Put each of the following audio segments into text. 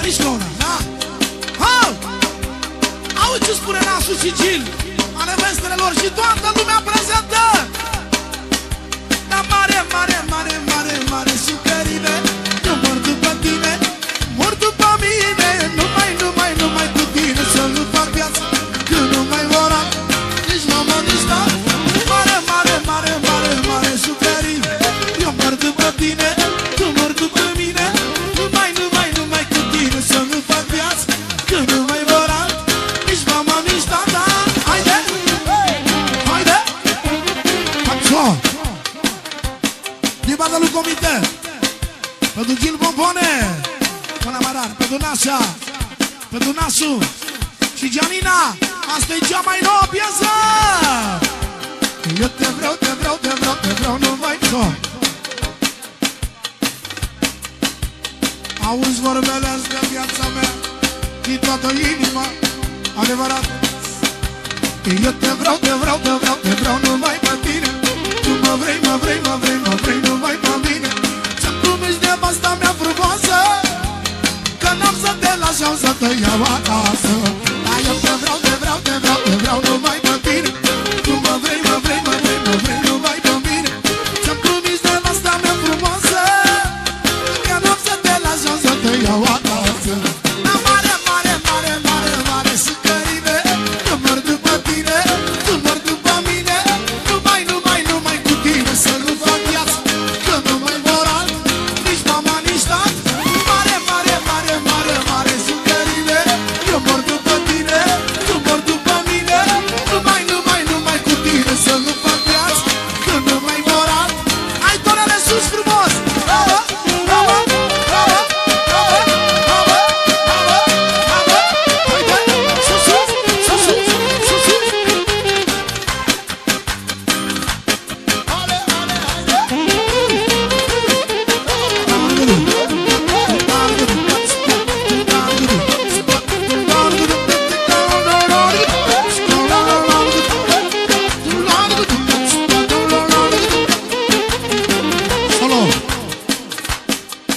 Marișcona, da? Ha! Auzi ce spune Nasu și Gil Ale vestelor și toată lumea prezentă Da mare, mare, mare, mare, Din partea lui Comite. Pentru Gil Bombone Până Marar, pentru Nasa Pentru Nasu Și Gianina Asta e cea mai nouă piesă! Eu te vreau, te vreau, te vreau, te vreau numai tu Auzi vorbele astea viața mea Din toată inima Adevărat. Eu te vreau, te vreau, te vreau, te vreau numai pe tine. Tu mă vrei, mă vrei, mă vrei, mă să te las eu să te iau acasă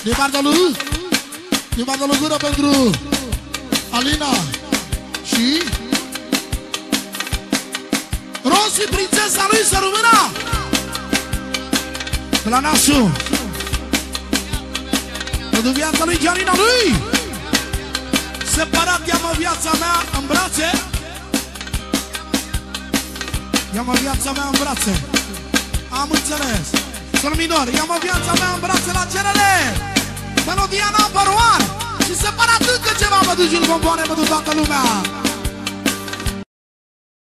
Din partea lui Din partea lui Gură pentru Alina Și Rosy, prințesa lui să rămână! De la Nasu. Pentru viața lui Gianina lui! Separat ia-mă viața mea în brațe! Ia-mă viața mea în brațe! Am înțeles! Sol minor, ia-mă viața mea în brațe la cerere Melodia number one. Și separat încă ceva mă duci în bomboane pentru toată lumea